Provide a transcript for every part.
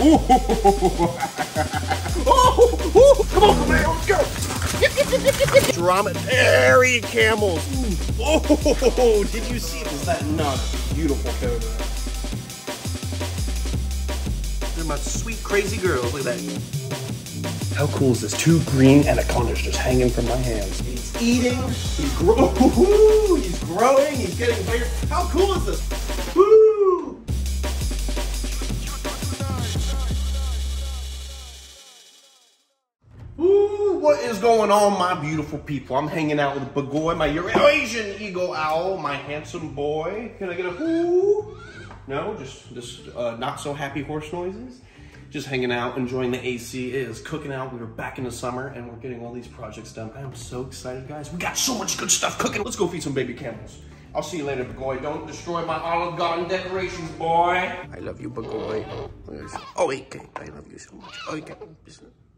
Ooh. oh, ooh. Come on, on, let's go. Dromedary camels. Oh, did you see? Is that not a beautiful coat? They're my sweet, crazy girls. Look at that. How cool is this? Two green anacondas just hanging from my hands. He's eating. He's growing. He's growing. He's getting bigger. How cool is this? Is going on, my beautiful people? I'm hanging out with Bagoy, my Eurasian eagle owl, my handsome boy. Can I get a whoo? No, just just uh, not so happy horse noises. Just hanging out, enjoying the AC. It is cooking out. We are back in the summer and we're getting all these projects done. I am so excited, guys. We got so much good stuff cooking. Let's go feed some baby camels. I'll see you later, Bagoy. Don't destroy my Olive Garden decorations, boy. I love you, Bagoy. Oh, okay. I love you so much. Okay.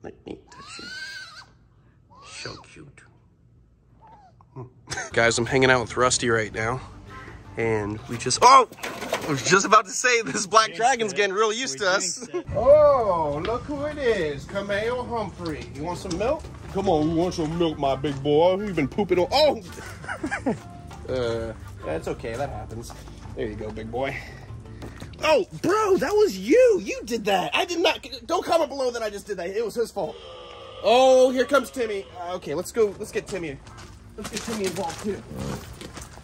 Let me touch you. So cute. Guys, I'm hanging out with Rusty right now. And we just, oh! I was just about to say this black dragon's getting real used to us. Oh, look who it is. Cameo Humphrey. You want some milk? Come on, you want some milk, my big boy? You've been pooping on, oh! uh, that's okay, that happens. There you go, big boy. Oh, bro, that was you. You did that. I did not. Don't comment below that I just did that. It was his fault. Oh, here comes Timmy. Uh, okay, let's go. Let's get Timmy. Let's get Timmy involved too.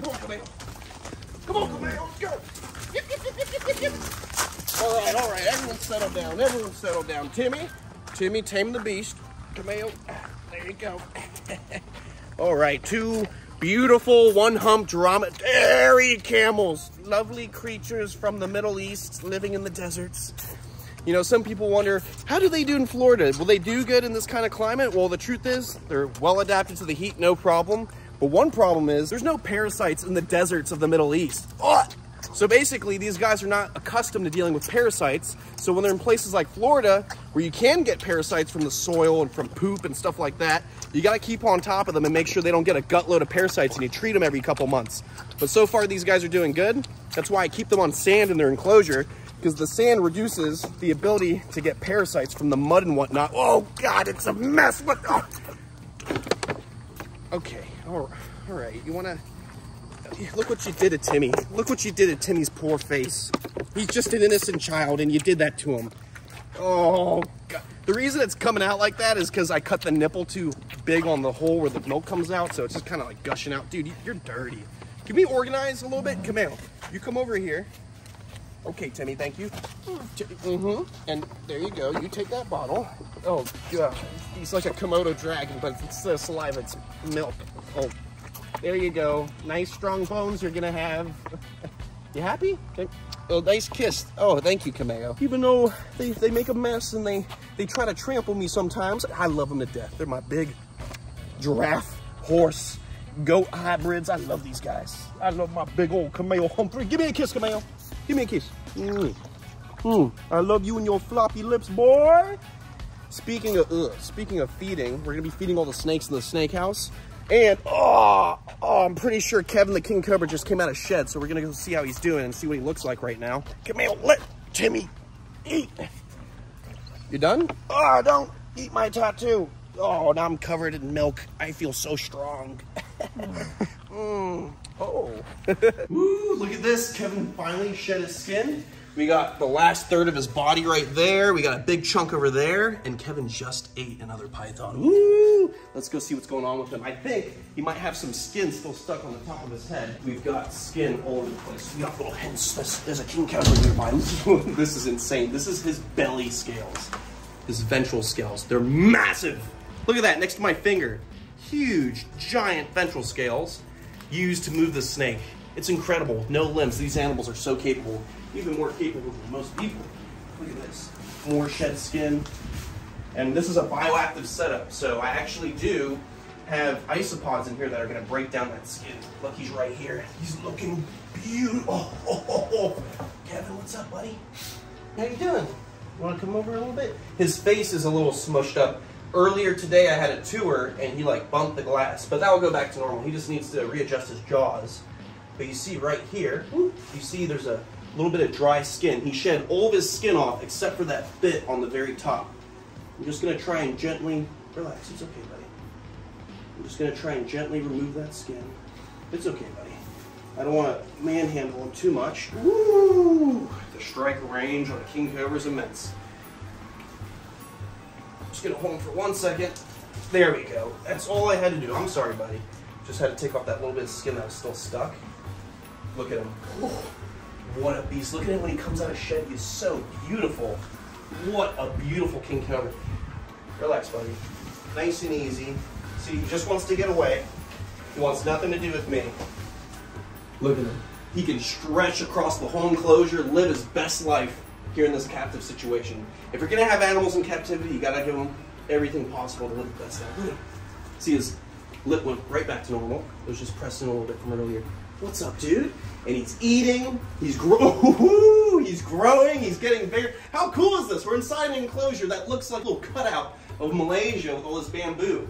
Come on, Camille. Come on, Camille. Let's go. All right, all right. Everyone settle down. Everyone settle down. Timmy, Timmy, tame the beast. Camille, there you go. all right, two beautiful one-hump dromedary camels. Lovely creatures from the Middle East living in the deserts. You know, some people wonder, how do they do in Florida? Will they do good in this kind of climate? Well, the truth is, they're well adapted to the heat, no problem. But one problem is, there's no parasites in the deserts of the Middle East. Ugh! So basically, these guys are not accustomed to dealing with parasites. So when they're in places like Florida, where you can get parasites from the soil and from poop and stuff like that, you gotta keep on top of them and make sure they don't get a gut load of parasites and you treat them every couple months. But so far, these guys are doing good. That's why I keep them on sand in their enclosure because the sand reduces the ability to get parasites from the mud and whatnot. Oh God, it's a mess, but, oh. Okay, all right, you wanna, look what you did to Timmy. Look what you did to Timmy's poor face. He's just an innocent child and you did that to him. Oh, God. The reason it's coming out like that is because I cut the nipple too big on the hole where the milk comes out, so it's just kind of like gushing out. Dude, you're dirty. Can we organize a little bit? Camille, you come over here. Okay, Timmy, thank you. Mm-hmm. And there you go. You take that bottle. Oh, God. He's like a Komodo dragon, but it's the saliva, it's milk. Oh, there you go. Nice, strong bones you're going to have. you happy? Okay. Oh, nice kiss. Oh, thank you, Cameo. Even though they, they make a mess and they, they try to trample me sometimes, I love them to death. They're my big giraffe, horse, goat hybrids. I love these guys. I love my big old Cameo Humphrey. Give me a kiss, Cameo. Give me a kiss. Mm. Mm. I love you and your floppy lips, boy. Speaking of ugh, speaking of feeding, we're gonna be feeding all the snakes in the snake house. And oh, oh, I'm pretty sure Kevin the King Cobra just came out of shed, so we're gonna go see how he's doing and see what he looks like right now. Camille, let Timmy eat. You done? Oh, don't eat my tattoo. Oh, now I'm covered in milk. I feel so strong. mm. Oh. Woo, look at this. Kevin finally shed his skin. We got the last third of his body right there. We got a big chunk over there. And Kevin just ate another python. Woo! Let's go see what's going on with him. I think he might have some skin still stuck on the top of his head. We've got skin all over the place. We got little hints. There's, there's a king cobra nearby. this is insane. This is his belly scales. His ventral scales. They're massive. Look at that next to my finger. Huge, giant ventral scales used to move the snake. It's incredible. No limbs. These animals are so capable, even more capable than most people. Look at this. More shed skin. And this is a bioactive setup, so I actually do have isopods in here that are going to break down that skin. Look, he's right here. He's looking beautiful. Oh, oh, oh, oh. Kevin, what's up, buddy? How you doing? Want to come over a little bit? His face is a little smushed up Earlier today, I had a tour and he like bumped the glass, but that will go back to normal. He just needs to readjust his jaws. But you see right here, you see there's a little bit of dry skin. He shed all of his skin off except for that bit on the very top. I'm just gonna try and gently, relax, it's okay, buddy. I'm just gonna try and gently remove that skin. It's okay, buddy. I don't wanna manhandle him too much. Woo! The strike range on a King Cobra is immense. Gonna hold for one second. There we go. That's all I had to do. I'm sorry, buddy. Just had to take off that little bit of skin that was still stuck. Look at him. What a beast. Look at him when he comes out of shed. He's so beautiful. What a beautiful King Cobra. Relax, buddy. Nice and easy. See, he just wants to get away. He wants nothing to do with me. Look at him. He can stretch across the whole enclosure, live his best life here in this captive situation. If you're gonna have animals in captivity, you gotta give them everything possible to live the best life. See his lip went right back to normal. It was just pressing a little bit from earlier. What's up, dude? And he's eating. He's growing. he's growing. He's getting bigger. How cool is this? We're inside an enclosure that looks like a little cutout of Malaysia with all this bamboo.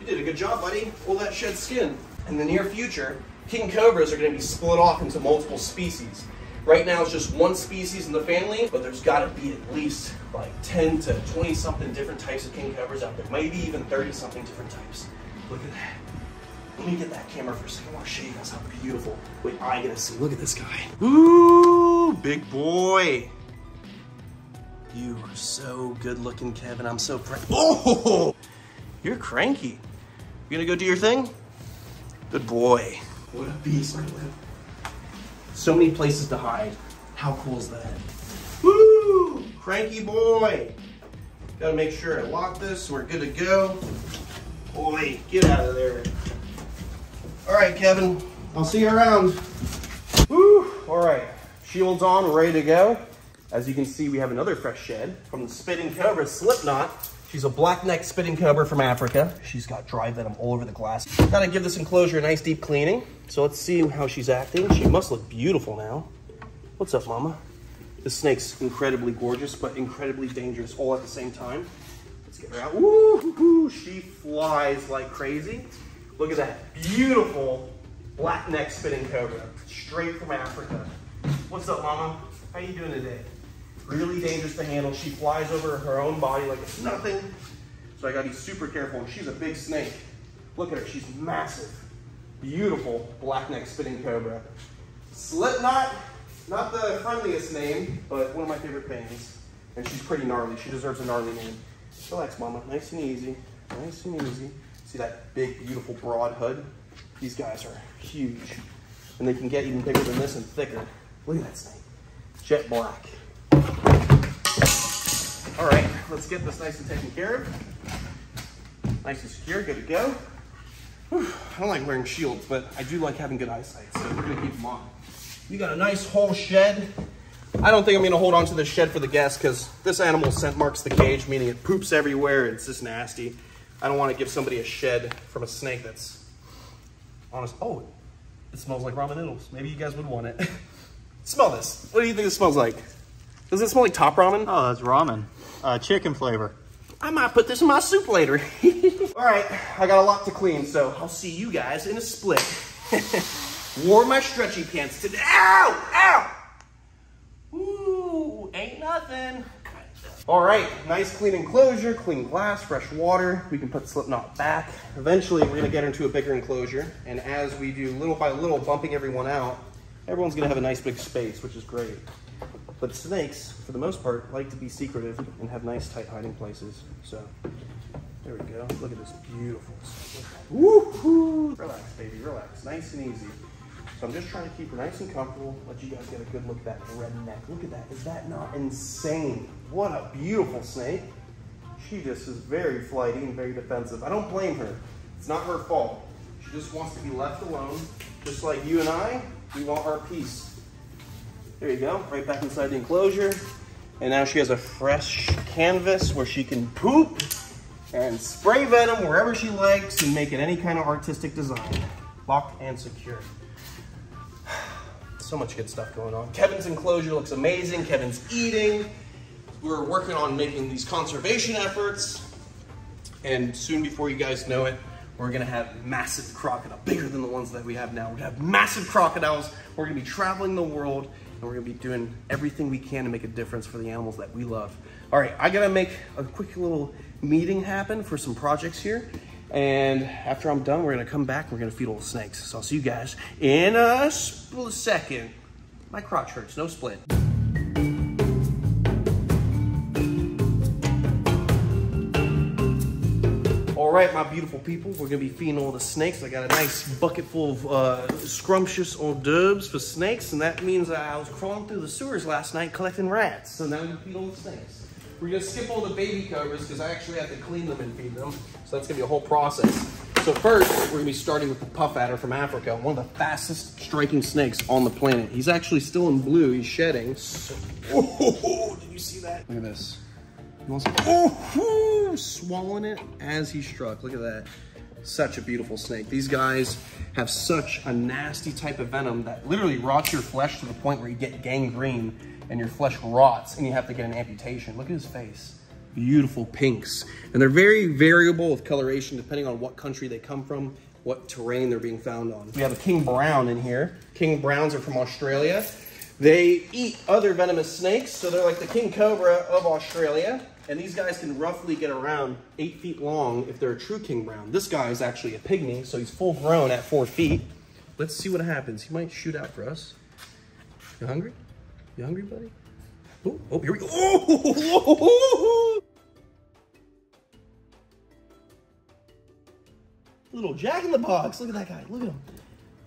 You did a good job, buddy. All that shed skin. In the near future, king cobras are going to be split off into multiple species. Right now, it's just one species in the family, but there's got to be at least like 10 to 20 something different types of king cobras out there. Maybe even 30 something different types. Look at that. Let me get that camera for a second. I want to show you guys how beautiful. Wait, I get to see. Look at this guy. Ooh, big boy. You are so good looking, Kevin. I'm so proud. Oh, you're cranky. You gonna go do your thing? Good boy. What a beast. So many places to hide. How cool is that? Woo! Cranky boy. Gotta make sure I lock this so we're good to go. Boy, get out of there. All right, Kevin. I'll see you around. Woo! All right, shields on, ready to go. As you can see, we have another fresh shed from the Spitting Cobra Slipknot. She's a black-necked spitting cobra from Africa. She's got dry venom all over the glass. Gotta give this enclosure a nice deep cleaning. So let's see how she's acting. She must look beautiful now. What's up, mama? This snake's incredibly gorgeous, but incredibly dangerous all at the same time. Let's get her out. Woo, she flies like crazy. Look at that beautiful black neck spitting cobra, straight from Africa. What's up, mama? How you doing today? Really dangerous to handle. She flies over her own body like it's nothing. So I gotta be super careful. She's a big snake. Look at her, she's massive. Beautiful black neck spitting cobra. Slipknot, not the friendliest name, but one of my favorite things. And she's pretty gnarly. She deserves a gnarly name. Relax, mama. Nice and easy. Nice and easy. See that big, beautiful, broad hood? These guys are huge. And they can get even bigger than this and thicker. Look at that snake. Jet black. All right, let's get this nice and taken care of. Nice and secure, good to go. Whew, I don't like wearing shields, but I do like having good eyesight, so we're gonna keep them on. We got a nice whole shed. I don't think I'm gonna hold on to this shed for the guests because this animal scent marks the cage, meaning it poops everywhere. It's just nasty. I don't want to give somebody a shed from a snake that's honest. Oh, it smells like ramen noodles. Maybe you guys would want it. Smell this. What do you think it smells like? Does it smell like top ramen? Oh, that's ramen. Uh, chicken flavor. I might put this in my soup later. All right, I got a lot to clean, so I'll see you guys in a split. Wore my stretchy pants today. Ow! Ow! Ooh, ain't nothing. All right, nice clean enclosure, clean glass, fresh water. We can put Slipknot back. Eventually, we're gonna get into a bigger enclosure, and as we do little by little, bumping everyone out, everyone's gonna have a nice big space, which is great. But snakes, for the most part, like to be secretive and have nice tight hiding places. So there we go. Look at this beautiful Woohoo! Relax, baby, relax. Nice and easy. So I'm just trying to keep her nice and comfortable, let you guys get a good look at that red neck. Look at that. Is that not insane? What a beautiful snake. She just is very flighty and very defensive. I don't blame her. It's not her fault. She just wants to be left alone. Just like you and I, we want our peace. There you go, right back inside the enclosure. And now she has a fresh canvas where she can poop and spray venom wherever she likes and make it any kind of artistic design. Locked and secure. So much good stuff going on. Kevin's enclosure looks amazing. Kevin's eating. We're working on making these conservation efforts. And soon before you guys know it, we're gonna have massive crocodiles, bigger than the ones that we have now. We're gonna have massive crocodiles. We're gonna be traveling the world and we're gonna be doing everything we can to make a difference for the animals that we love. All right, I gotta make a quick little meeting happen for some projects here. And after I'm done, we're gonna come back and we're gonna feed all the snakes. So I'll see you guys in a split second. My crotch hurts, no split. Right, my beautiful people, we're gonna be feeding all the snakes. I got a nice bucket full of uh, scrumptious hors d'oeuvres for snakes, and that means I was crawling through the sewers last night collecting rats. So now we can feed all the snakes. We're gonna skip all the baby cobras because I actually have to clean them and feed them. So that's gonna be a whole process. So first, we're gonna be starting with the puff adder from Africa, one of the fastest striking snakes on the planet. He's actually still in blue, he's shedding. So, oh, did you see that? Look at this. Oh, swallowing it as he struck. Look at that. Such a beautiful snake. These guys have such a nasty type of venom that literally rots your flesh to the point where you get gangrene and your flesh rots and you have to get an amputation. Look at his face. Beautiful pinks. And they're very variable with coloration depending on what country they come from, what terrain they're being found on. We have a king brown in here. King browns are from Australia. They eat other venomous snakes, so they're like the king cobra of Australia. And these guys can roughly get around eight feet long if they're a true king brown. This guy is actually a pygmy, so he's full grown at four feet. Let's see what happens. He might shoot out for us. You hungry? You hungry, buddy? Oh, oh here we go. Little jack in the box. Look at that guy. Look at him.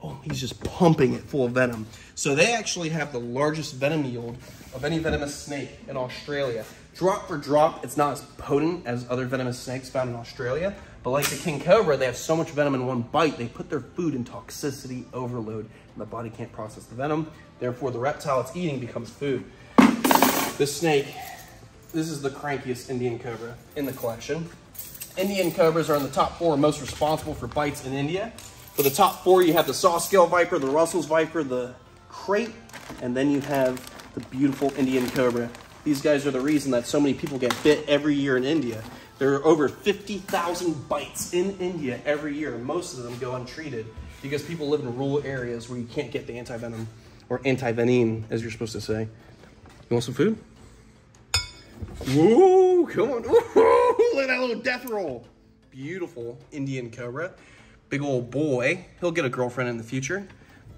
Oh, he's just pumping it full of venom. So they actually have the largest venom yield of any venomous snake in Australia. Drop for drop, it's not as potent as other venomous snakes found in Australia, but like the king cobra, they have so much venom in one bite, they put their food in toxicity overload, and the body can't process the venom. Therefore, the reptile it's eating becomes food. This snake, this is the crankiest Indian cobra in the collection. Indian cobras are in the top four most responsible for bites in India. For the top four, you have the saw scale viper, the Russell's viper, the krait, and then you have the beautiful Indian cobra. These guys are the reason that so many people get bit every year in India. There are over 50,000 bites in India every year, most of them go untreated because people live in rural areas where you can't get the anti-venom or anti-venin, as you're supposed to say. You want some food? Woo, come on. Ooh, look at that little death roll. Beautiful Indian cobra. Big old boy. He'll get a girlfriend in the future.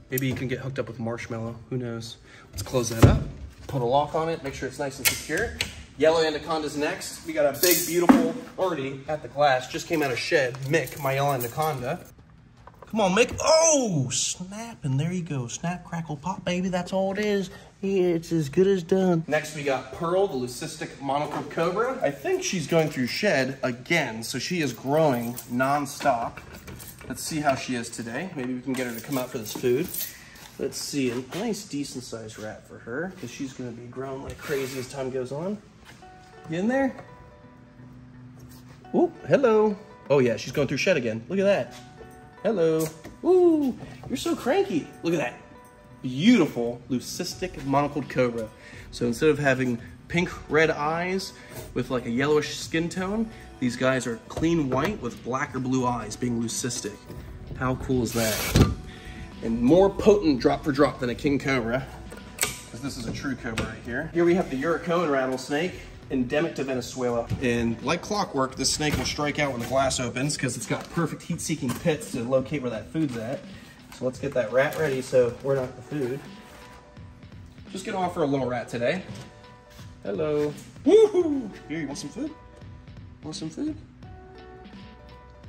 Maybe he can get hooked up with Marshmallow. Who knows? Let's close that up. Put a lock on it. Make sure it's nice and secure. Yellow anaconda's next. We got a big, beautiful, already at the glass. Just came out of shed. Mick, my yellow anaconda. Come on, Mick. Oh, snap. And there you go. Snap, crackle, pop, baby. That's all it is. It's as good as done. Next, we got Pearl, the leucistic monocled cobra. I think she's going through shed again, so she is growing non-stop. Let's see how she is today. Maybe we can get her to come out for this food. Let's see, a nice decent sized rat for her, because she's gonna be growing like crazy as time goes on. You in there? Oh, hello. Oh yeah, she's going through shed again. Look at that. Hello. Ooh, you're so cranky. Look at that. Beautiful leucistic monocled cobra. So instead of having pink red eyes with like a yellowish skin tone, these guys are clean white with black or blue eyes being leucistic. How cool is that? And more potent drop for drop than a king cobra, because this is a true cobra right here. Here we have the Uracoan rattlesnake, endemic to Venezuela. And like clockwork, this snake will strike out when the glass opens because it's got perfect heat-seeking pits to locate where that food's at. So let's get that rat ready so we're not the food. Just gonna offer a little rat today. Hello. Woohoo! Here, you want some food? Want some food?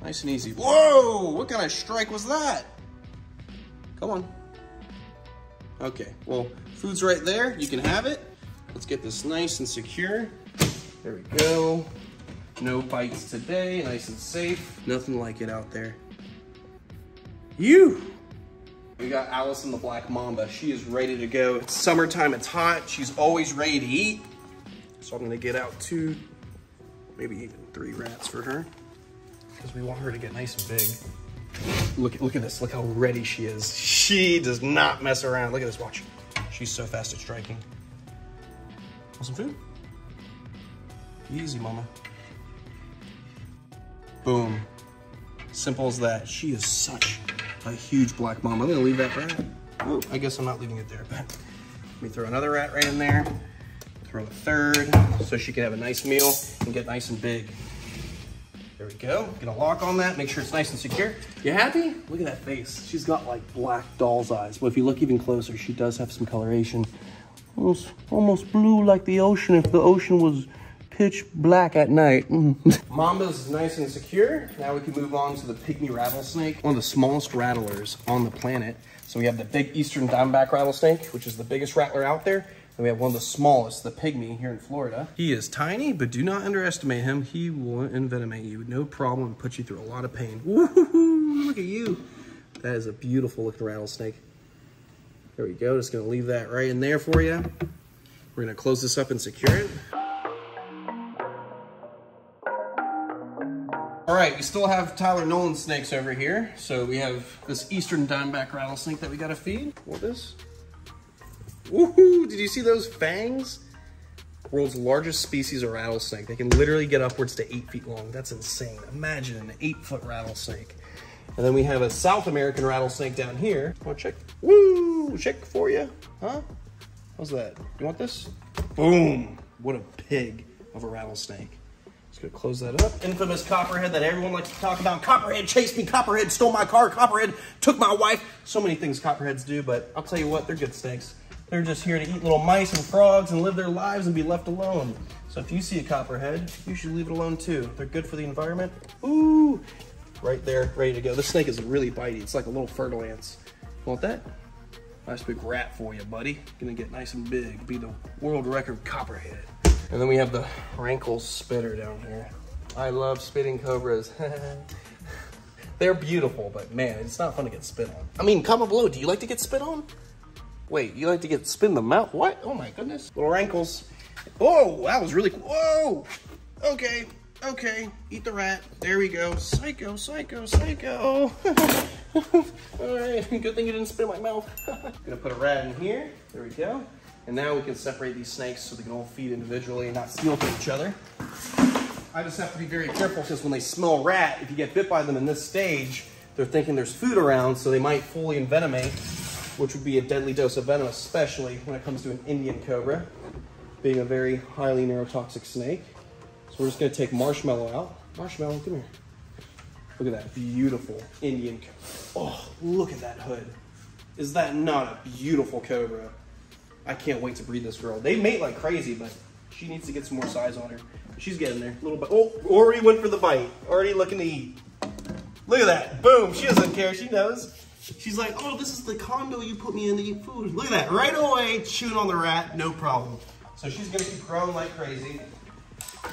Nice and easy. Whoa! What kind of strike was that? Come on. Okay, well, food's right there. You can have it. Let's get this nice and secure. There we go. No bites today, nice and safe. Nothing like it out there. You! We got Allison the Black Mamba. She is ready to go. It's summertime, it's hot. She's always ready to eat. So I'm gonna get out two, maybe even three rats for her. Because we want her to get nice and big. Look, look at this, look how ready she is. She does not mess around. Look at this, watch. She's so fast at striking. Want some food? Easy, mama. Boom. Simple as that. She is such a huge black mama. I'm gonna leave that rat. Oh, I guess I'm not leaving it there, but Let me throw another rat right in there. Throw a third so she can have a nice meal and get nice and big. There we go. Get a lock on that. Make sure it's nice and secure. You happy? Look at that face. She's got like black doll's eyes. Well, if you look even closer, she does have some coloration. Almost, almost blue like the ocean if the ocean was pitch black at night. Mm. Mamba's nice and secure. Now we can move on to the pygmy rattlesnake, one of the smallest rattlers on the planet. So we have the big eastern diamondback rattlesnake, which is the biggest rattler out there. And we have one of the smallest, the pygmy here in Florida. He is tiny, but do not underestimate him. He will envenomate you, no problem, put you through a lot of pain. Look at you. That is a beautiful looking rattlesnake. There we go. Just gonna leave that right in there for you. We're gonna close this up and secure it. All right, we still have Tyler Nolan snakes over here. So we have this Eastern Diamondback rattlesnake that we gotta feed. What is? Woohoo! Did you see those fangs? World's largest species of rattlesnake. They can literally get upwards to eight feet long. That's insane. Imagine an eight foot rattlesnake. And then we have a South American rattlesnake down here. Want to check? Woo! Check for you. Huh? How's that? You want this? Boom! What a pig of a rattlesnake. Just gonna close that up. Infamous copperhead that everyone likes to talk about. Copperhead chased me. Copperhead stole my car. Copperhead took my wife. So many things copperheads do, but I'll tell you what, they're good snakes. They're just here to eat little mice and frogs and live their lives and be left alone. So if you see a copperhead, you should leave it alone too. They're good for the environment. Ooh, right there, ready to go. This snake is really bitey. It's like a little fertile ants. Want that? Nice big rat for you, buddy. Gonna get nice and big. Be the world record copperhead. And then we have the rinkhals spitter down here. I love spitting cobras. They're beautiful, but man, it's not fun to get spit on. I mean, comment below, do you like to get spit on? Wait, you like to get spin the mouth? What? Oh my goodness. Little rinkhals. Oh, that was really cool. Whoa. Okay, okay. Eat the rat. There we go. Psycho, psycho, psycho. All right, good thing you didn't spit in my mouth. Gonna put a rat in here. There we go. And now we can separate these snakes so they can all feed individually and not steal from each other. I just have to be very careful because when they smell rat, if you get bit by them in this stage, they're thinking there's food around, so they might fully envenomate, which would be a deadly dose of venom, especially when it comes to an Indian cobra, being a very highly neurotoxic snake. So we're just gonna take Marshmallow out. Marshmallow, come here. Look at that beautiful Indian cobra. Oh, look at that hood. Is that not a beautiful cobra? I can't wait to breed this girl. They mate like crazy, but she needs to get some more size on her. She's getting there. Little bit. Oh, already went for the bite. Already looking to eat. Look at that. Boom. She doesn't care. She knows. She's like, oh, this is the condo you put me in to eat food. Look at that. Right away, chewing on the rat. No problem. So she's to keep growing like crazy.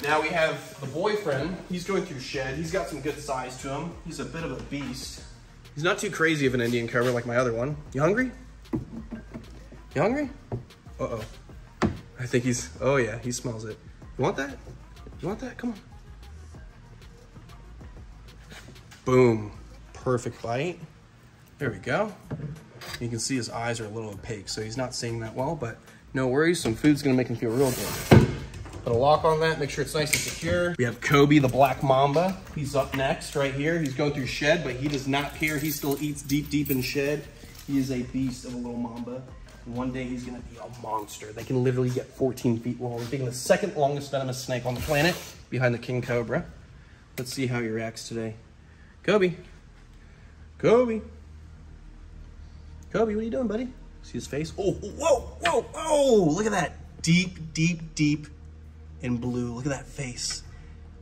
Now we have the boyfriend. He's going through shed. He's got some good size to him. He's a bit of a beast. He's not too crazy of an Indian cobra like my other one. You hungry? You hungry? Uh-oh. I think he's, oh yeah, he smells it. You want that? You want that? Come on. Boom. Perfect bite. There we go. You can see his eyes are a little opaque, so he's not seeing that well, but no worries. Some food's gonna make him feel real good. Put a lock on that, make sure it's nice and secure. We have Kobe, the black mamba. He's up next right here. He's going through shed, but he does not care. He still eats deep, deep in shed. He is a beast of a little mamba. One day he's gonna be a monster. They can literally get 14 feet long, being the second longest venomous snake on the planet behind the king cobra. Let's see how he reacts today. Kobe. Kobe. Kobe, what are you doing, buddy? See his face? Oh, whoa, whoa, whoa! Look at that. Deep, deep, deep in blue. Look at that face.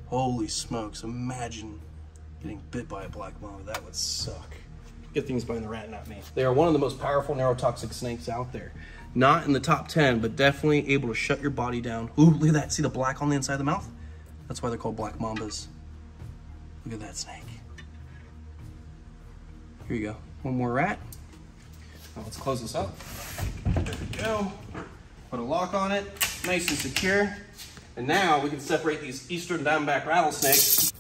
Holy smokes. Imagine getting bit by a black mamba. That would suck. Good things biting the rat, not me. They are one of the most powerful neurotoxic snakes out there. Not in the top 10, but definitely able to shut your body down. Ooh, look at that. See the black on the inside of the mouth? That's why they're called black mambas. Look at that snake. Here you go. One more rat. Now let's close this up. There we go. Put a lock on it. Nice and secure. And now we can separate these eastern diamondback rattlesnakes.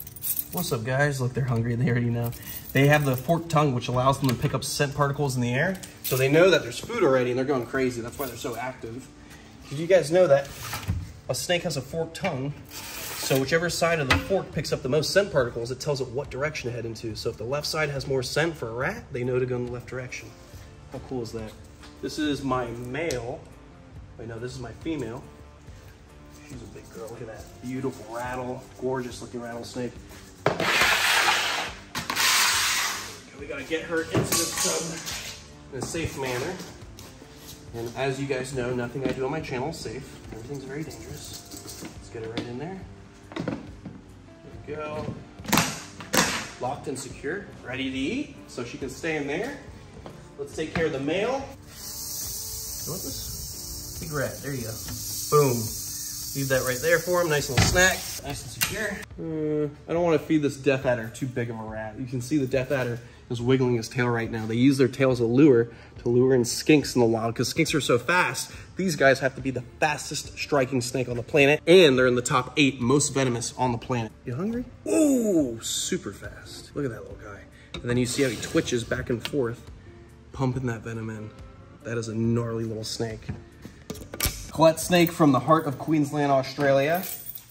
What's up guys? Look, they're hungry. They already know. They have the forked tongue, which allows them to pick up scent particles in the air. So they know that there's food already and they're going crazy. That's why they're so active. Did you guys know that a snake has a forked tongue? So whichever side of the fork picks up the most scent particles, it tells it what direction to head into. So if the left side has more scent for a rat, they know to go in the left direction. How cool is that? This is my male Wait, no, this is my female. She's a big girl. Look at that beautiful rattle, gorgeous looking rattlesnake. Okay, we gotta get her into the tub in a safe manner. And as you guys know, nothing I do on my channel is safe. Everything's very dangerous. Let's get it right in there. There we go. Locked and secure, ready to eat, so she can stay in there. Let's take care of the male. You want this? Big rat, there you go. Boom. Leave that right there for him, nice little snack, nice and secure. Uh, I don't want to feed this death adder too big of a rat. You can see the death adder is wiggling his tail right now. They use their tail as a lure to lure in skinks in the wild because skinks are so fast. These guys have to be the fastest striking snake on the planet and they're in the top eight most venomous on the planet. You hungry? Ooh, super fast. Look at that little guy. And then you see how he twitches back and forth, pumping that venom in. That is a gnarly little snake. Collett snake from the heart of Queensland, Australia,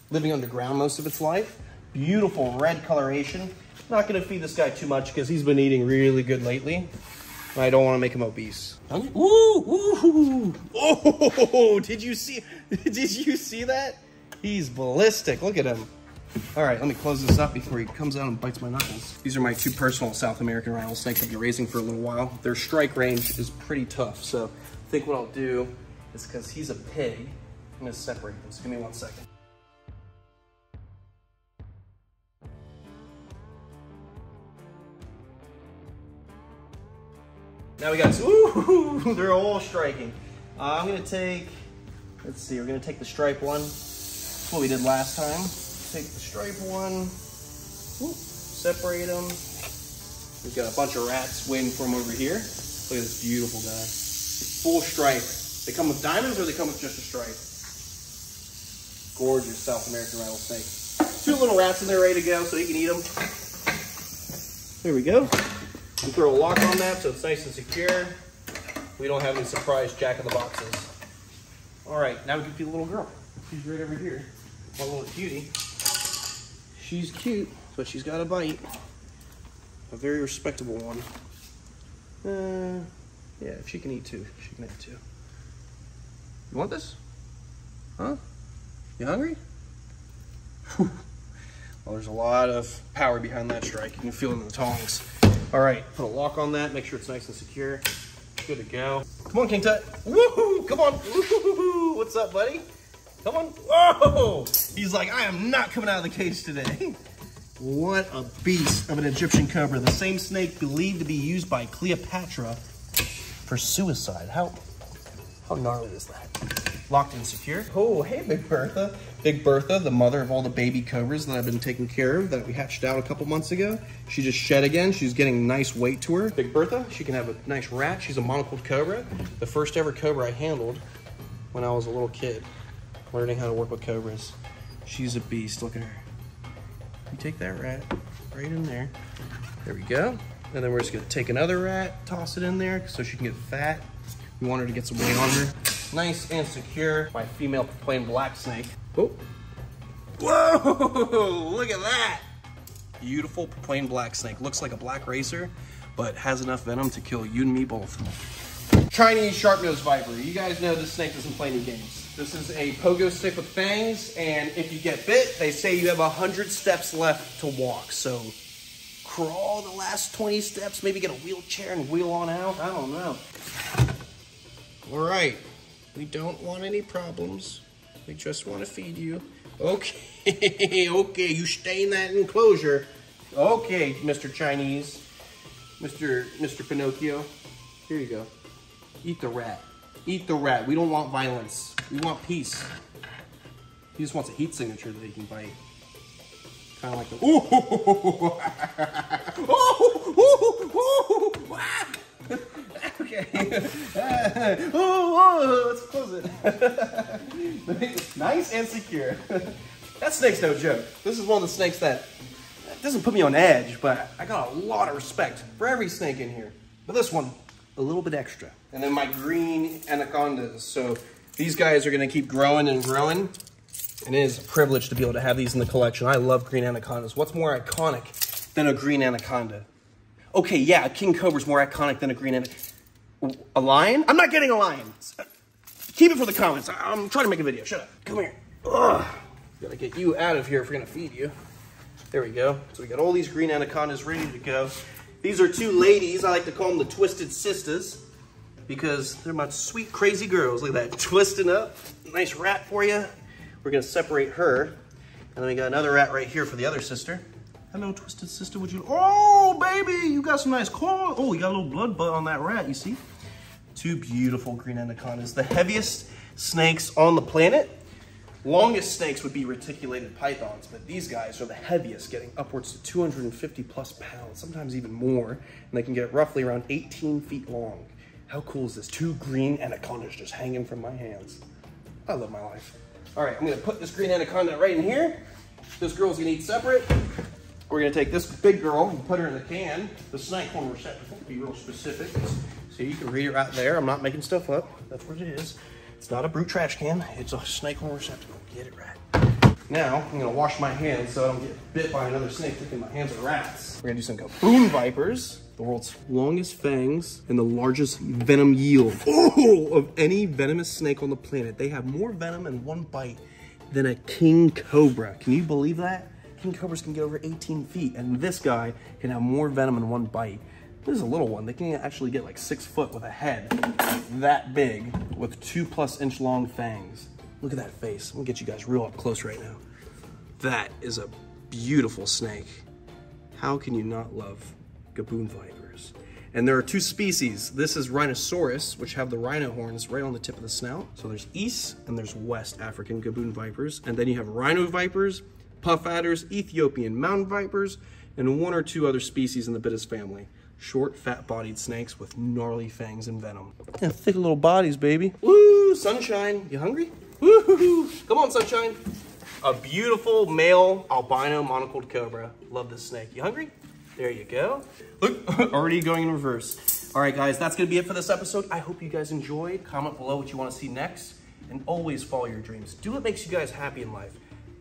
living underground most of its life. Beautiful red coloration. Not gonna feed this guy too much because he's been eating really good lately. I don't want to make him obese. Ooh, ooh, oh, did you see, did you see that? He's ballistic, look at him. All right, let me close this up before he comes out and bites my knuckles. These are my two personal South American rattlesnakes I've been raising for a little while. Their strike range is pretty tough, so I think what I'll do is because he's a pig, I'm gonna separate them, so give me one second. Now we got, ooh, they're all striking. Uh, I'm gonna take, let's see, we're gonna take the stripe one. That's what we did last time. Take the stripe one, Ooh, separate them. We've got a bunch of rats waiting for them over here. Look at this beautiful guy. Full stripe. They come with diamonds or they come with just a stripe? Gorgeous South American rattlesnake. Two little rats in there ready to go so he can eat them. There we go. We throw a lock on that so it's nice and secure. We don't have any surprise jack in the boxes. All right, now we can feed the little girl. She's right over here. My little cutie. She's cute, but she's got a bite. A very respectable one. Uh, yeah, if she can eat two, She can eat two. You want this? Huh? You hungry? Whew. Well, there's a lot of power behind that strike. You can feel it in the tongs. All right, put a lock on that. Make sure it's nice and secure. Good to go. Come on, King Tut. Woohoo! Come on. Woohoo! What's up, buddy? Come on. Whoa! He's like, I am not coming out of the cage today. What a beast of an Egyptian cobra. The same snake believed to be used by Cleopatra for suicide. How, how gnarly is that? Locked and secure. Oh, hey, Big Bertha. Big Bertha, the mother of all the baby cobras that I've been taking care of that we hatched out a couple months ago. She just shed again. She's getting nice weight to her. Big Bertha, she can have a nice rat. She's a monocled cobra. The first ever cobra I handled when I was a little kid, learning how to work with cobras. She's a beast. Look at her. You take that rat right in there. There we go. And then we're just gonna take another rat, toss it in there so she can get fat. We want her to get some weight on her. Nice and secure. My female plain black snake. Oh. Whoa, look at that. Beautiful plain black snake. Looks like a black racer, but has enough venom to kill you and me both. Chinese sharp-nosed viper. You guys know this snake doesn't play any games. This is a pogo stick with fangs, and if you get bit, they say you have 100 steps left to walk. So crawl the last 20 steps, maybe get a wheelchair and wheel on out. I don't know. All right. We don't want any problems. We just want to feed you. Okay, okay, you stay in that enclosure. Okay, Mr. Chinese. Mr. Mr. Pinocchio. Here you go. Eat the rat. Eat the rat. We don't want violence. We want peace. He just wants a heat signature that he can bite. Kind of like the. Ooh! ooh, ooh, ooh, ah! okay. oh, oh, let's close it. nice and secure. that snake's no joke. This is one of the snakes that doesn't put me on edge, but I got a lot of respect for every snake in here. But this one, a little bit extra. And then my green anacondas. So these guys are gonna keep growing and growing. And it is a privilege to be able to have these in the collection. I love green anacondas. What's more iconic than a green anaconda? Okay, yeah, a king cobra is more iconic than a green anaconda. A lion? I'm not getting a lion. Keep it for the comments. I'm trying to make a video. Shut up. Come here. Ugh. Gotta get you out of here if we're gonna feed you. There we go. So we got all these green anacondas ready to go. These are two ladies. I like to call them the Twisted Sisters because they're my sweet, crazy girls. Look at that, twisting up. Nice rat for you. We're gonna separate her. And then we got another rat right here for the other sister. Hello, Twisted Sister, would you? Oh, baby, you got some nice claw. Oh, you got a little blood butt on that rat, you see? Two beautiful green anacondas. The heaviest snakes on the planet. Longest snakes would be reticulated pythons, but these guys are the heaviest, getting upwards to 250 plus pounds, sometimes even more, and they can get roughly around 18 feet long. How cool is this? Two green anacondas just hanging from my hands. I love my life. All right, I'm gonna put this green anaconda right in here. This girl's gonna eat separate. We're gonna take this big girl and put her in the can. The snake horn receptacle, to be real specific. So you can read it right there. I'm not making stuff up. That's what it is. It's not a brute trash can. It's a snake horn receptacle. Get it right. Now, I'm gonna wash my hands so I don't get bit by another snake thinking my hands are rats. We're gonna do some Gaboon Vipers, the world's longest fangs and the largest venom yield oh, of any venomous snake on the planet. They have more venom in one bite than a king cobra. Can you believe that? King cobras can get over 18 feet, and this guy can have more venom in one bite. This is a little one. They can actually get like six foot with a head that big with two plus inch long fangs. Look at that face. I'm gonna get you guys real up close right now. That is a beautiful snake. How can you not love Gaboon vipers? And there are two species. This is Rhinoceros, which have the rhino horns right on the tip of the snout. So there's East and there's West African Gaboon vipers. And then you have rhino vipers, puff adders, Ethiopian mountain vipers, and one or two other species in the Bitis family. Short, fat-bodied snakes with gnarly fangs and venom. Yeah, thick little bodies, baby. Woo, sunshine. You hungry? Woo hoo! come on, sunshine. A beautiful male albino monocled cobra. Love this snake. You hungry? There you go. Look, already going in reverse. All right, guys, that's gonna be it for this episode. I hope you guys enjoyed. Comment below what you wanna see next, and always follow your dreams. Do what makes you guys happy in life.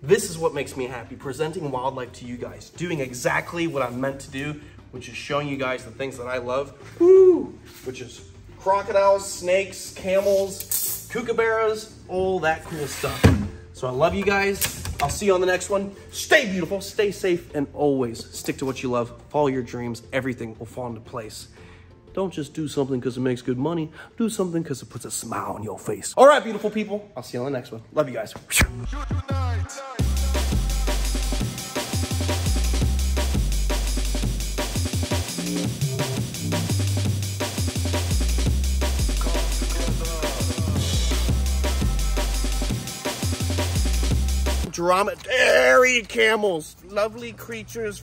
This is what makes me happy, presenting wildlife to you guys, doing exactly what I'm meant to do, which is showing you guys the things that I love, Woo! which is crocodiles, snakes, camels, kookaburras, all that cool stuff. So I love you guys. I'll see you on the next one. Stay beautiful, stay safe, and always stick to what you love. Follow your dreams. Everything will fall into place. Don't just do something because it makes good money. Do something because it puts a smile on your face. All right, beautiful people. I'll see you on the next one. Love you guys. Dromedary camels, lovely creatures